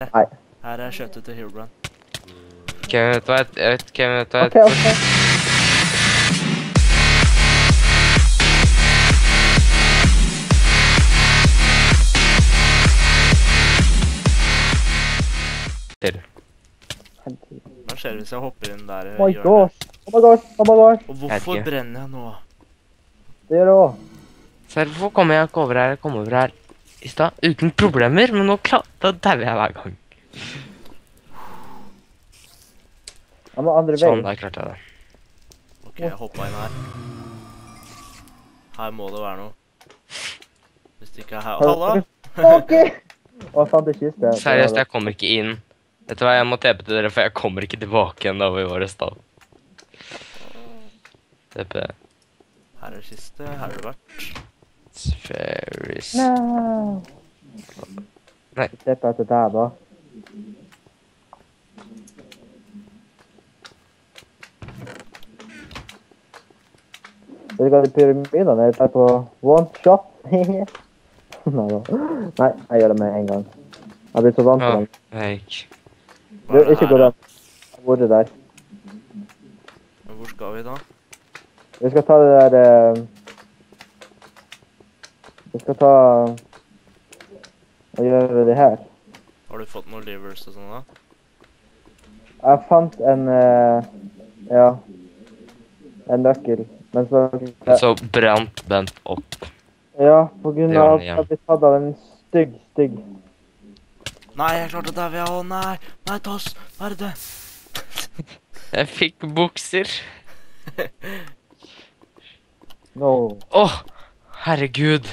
Nei. Her er kjøttet til Herobrand. Kevin, vet du hva jeg vet, Kevin, vet du hva OK, OK. ok Hva skjer hvis jeg hopper inn der i Oh my gosh. Oh my gosh. Oh my gosh. Og hvorfor brenner jeg nå? Det gjør det òg. Så hvorfor kommer jeg ikke over her? Jeg kom over her i stad uten problemer, men nå da dauer jeg hver gang. Jeg må andre Sånn, veien. der klarte jeg det. Ok, jeg hoppa inn her. Her må det være noe. Hvis det ikke er her Halla! OK! Å, faen, det en jeg. Seriøst, jeg kommer ikke inn. Vet du hva, jeg må tepe til dere, for jeg kommer ikke tilbake igjen da vi var i stad. Tepe Her er kiste. Her har det vært. Fairies No. Nei. Se på dette deg, da. Vet du hva de pyramidene er? Der på one shot? Nei da. Nei, jeg gjør det med en gang. Jeg har blitt så vant Ja, til dem. jeg gikk. Du, ikke gå den. Jeg har vært der. Men hvor skal vi da? Vi skal ta det der eh, Vi skal ta Og gjøre det her. Har du fått noen livers og sånn da? Jeg fant en uh, Ja. En nøkkel. Men så Så brant Bent opp. Ja, på grunn av at jeg ble tatt av en stygg, stygg Nei, jeg klarte å daue. Å nei! Nei, Toss! Hva er det? Jeg fikk bukser. No. Åh, herregud.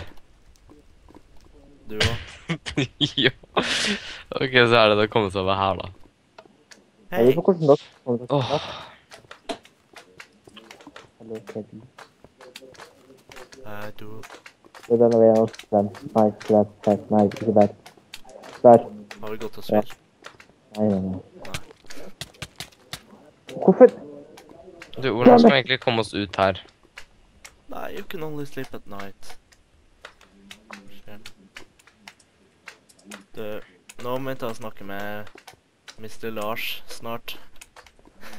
Du òg. ja. Ok, så er det det å komme seg over her, da. Hei. Hei! Hallo. Eh, du Det er denne veien også. Nei, greit, greit. Nei, ikke der. Der. Har vi gått og spilt? Nei, nei, nei. Hvorfor du, hvordan skal vi egentlig komme oss ut her? Nei, you can only sleep at night. Skjer. Du, nå må vi ta og snakke med Mr. Lars snart.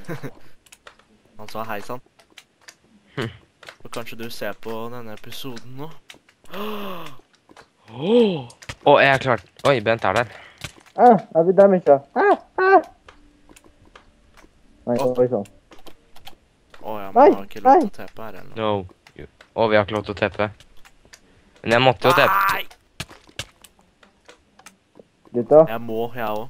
Han sa hei sann. Hm. Og kanskje du ser på denne episoden nå? Åh, oh, jeg er klar. Oi, Bent er der. ah, Jeg der, damaged. Ah, ah. Nei, oi sann. Å ja, Nei, men har ikke lov til å teppe her ennå. No. Å, Åh, vi har ikke lov til å teppe. Men jeg måtte jo teppe. Nei! Gutta, Jeg må, jeg òg.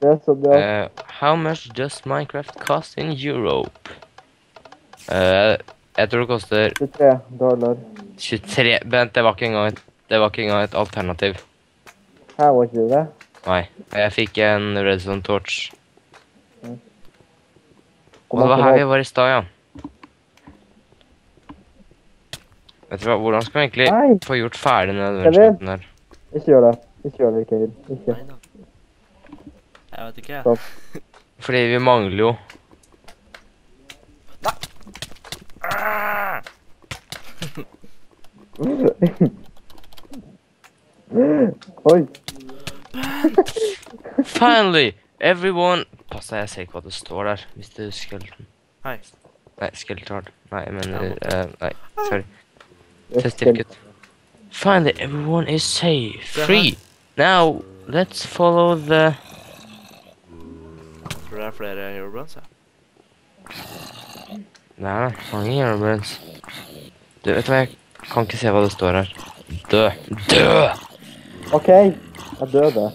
det er så bra. Uh, how much does Minecraft cost in Europe? Uh, jeg tror det koster 23 dollar. 23 Bent, det var ikke engang et, det var ikke engang et alternativ. Her var ikke det. Nei. Jeg fikk en redstone torch. Mm. Og det var her vi var i stad, ja. Vet du hva, hvordan skal vi egentlig Nei, få gjort ferdig den Kevin? her? ikke gjør det. Ikke gjør det, Kevin. Ikke. Nei da. Jeg vet ikke, jeg. Stopp. Fordi vi mangler jo Nei! Ah! Oi. Finally! Everyone Pass deg, jeg ser ikke hva det står der. Hvis Mr. Skeleton. Hei. Nei, skeltard. Nei, jeg mener uh, eh, Nei, sorry. Det er Certificate. Finally, everyone is safe. Free. Now, let's follow the Tror det er flere Herobrans, jeg. Nei, nei, mange Herobrines. Du, vet du hva, jeg kan ikke se hva det står her. Dø. Dø! OK. Jeg døde.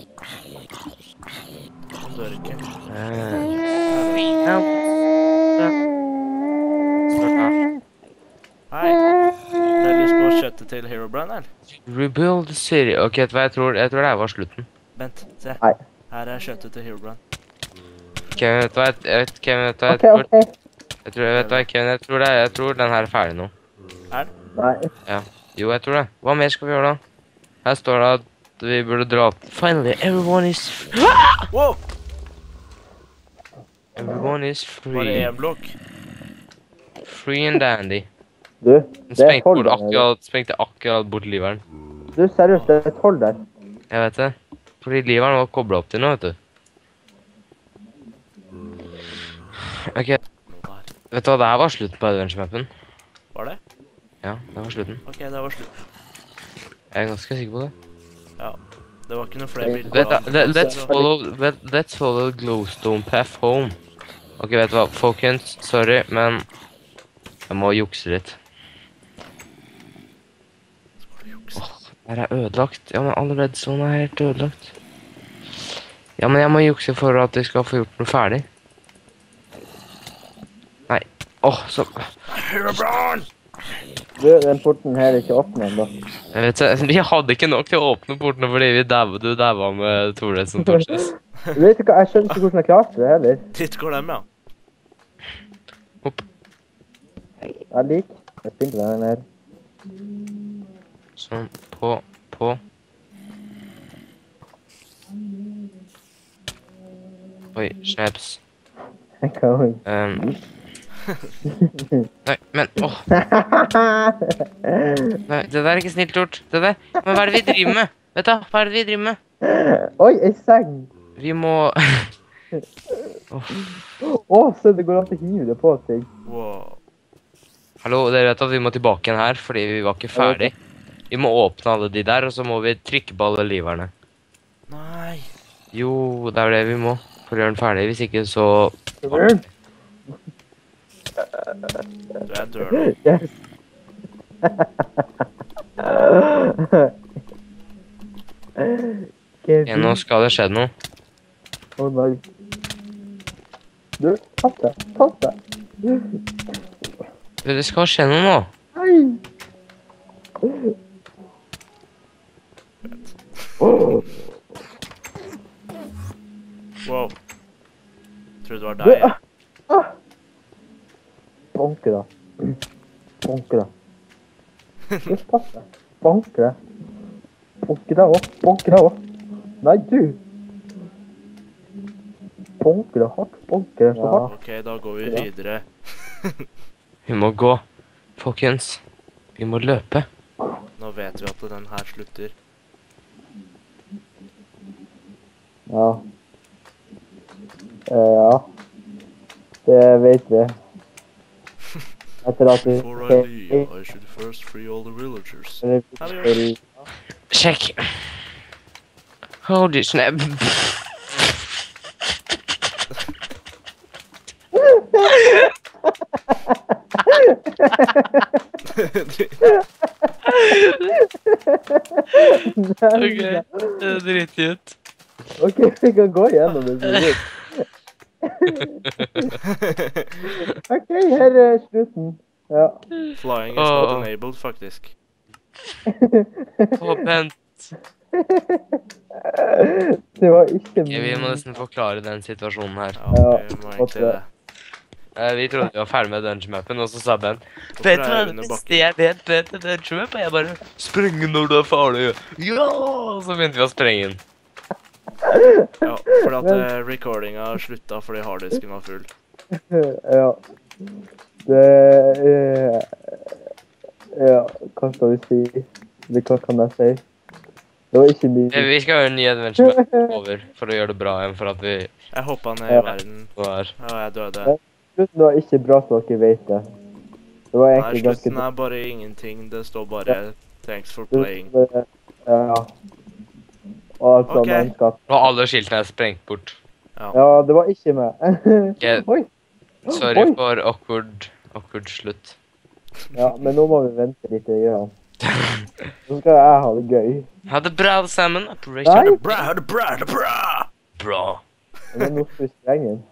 Han dør ikke. Eh, til Herobrand, eller? Rebuild city. Ok, vet du hva, jeg tror, jeg tror det her var slutten. Vent, se. Nei. Her er kjøttet til Herobrand. Kevin, vet du hva, jeg, vet, Kevin, vet du hva, jeg tror, OK. jeg tror, jeg vet hva, Kevin, jeg tror det, jeg tror den her er ferdig nå. Nei. Ja. Jo, jeg tror det. Hva mer skal vi gjøre da? Her står det at vi burde dra opp. Finally, everyone is, Wow! everyone is Bare det én blokk. Free and dandy. Du, det er tolv bort der. akkurat, sprengte akkurat bort liveren. Du, seriøst, det er tolv der. Jeg vet det. Fordi liveren var kobla opp til noe, vet du. OK, vet du hva? Det her var slutten på adventure-mappen. Var det? Ja, det var slutten. Ok, det var slutten. Jeg er ganske sikker på det. Ja. Det var ikke noe flere bilder. Vet du, let, let's follow let, Let's follow glowstone path home. Ok, vet du hva, folkens. Sorry, men jeg må jukse litt. Her er ødelagt. Ja, men alle sånn er helt ødelagt. Ja, men jeg må jukse for at vi skal få gjort noe ferdig. Nei. Åh, så Du, den porten her er ikke åpnet ennå. Jeg vet ikke, Vi hadde ikke nok til å åpne portene fordi vi daua du daua med Tore som torches. Vet du hva, jeg skjønner ikke hvordan jeg klarte det heller. Dit går dem, ja. Hopp. Jeg liker Jeg finner den her. Sånn. På. På. Oi, snaps. Um. Nei, men åh. Nei, det der er ikke snilt gjort. Det der. Men hva er det vi driver med? Vet du, hva er det vi driver med? Oi, ei seng! Vi må Å, se, det går an til å hive det på ting. Wow. Hallo, dere vet at vi må tilbake igjen her fordi vi var ikke ferdig. Vi må åpne alle de der, og så må vi trykke på alle liverne. Nei. Jo, det er det vi må for å gjøre den ferdig. Hvis ikke, så Du, er dør nå. Yes. ja, Nå skal det skje noe. Å nei. Du, pass deg. Pass deg. Det skal skje noe nå. Wow. Trodde det var deg. ah. Banke da. Banke da. Du, pass deg. Banke deg. Banke deg også. Banke deg også. Nei, du. Banke deg hardt. Banke deg så hardt. Ok, da går vi videre. Vi må gå. Folkens, vi må løpe. Nå vet vi at den her slutter. Ja. Uh, ja. Det vet vi. Etter at vi Sjekk. Holy snap. Ok, det er ut. OK, vi kan gå gjennom det. OK, her er slutten. Ja. Flying is not Åh. enabled, faktisk. Åpent. Det var ikke Ok, vi må nesten forklare den situasjonen her. Ja, Ja, vi må godt egentlig det. det. Eh, vi trodde vi var ferdig med dungeon mappen, og så sa Ben Hvorfor Vet du er hva jeg det under beste bakken? jeg vet du, dungeon map? Og jeg bare Sprenge når du er farlig. Ja! Og så begynte vi å sprenge den. Ja, fordi at eh, recordinga slutta fordi harddisken var full. Ja. Det er Ja, hva skal vi si? Det, hva kan jeg si? Det var ikke Eh, mye. Vi skal gjøre en ny adventure over for å gjøre det bra igjen, for at vi Jeg hoppa ned Ja. i verden. er Ja, jeg døde. Slutten var ikke bra, så dere vet det. Det var Nei, egentlig slutten er bare ingenting. Det står bare 'thanks for playing'. Ja. Og altså, Ok. skatt. Og alle skiltene er sprengt bort. Ja, det var ikke meg. Oi. Sorry Oi. for awkward, awkward slutt. Ja, men nå må vi vente litt. Ja. Nå skal jeg ha det gøy. Ha det bra, alle sammen. Nei, det Bra, bra, bra! bra. men nå skal vi sprenge den.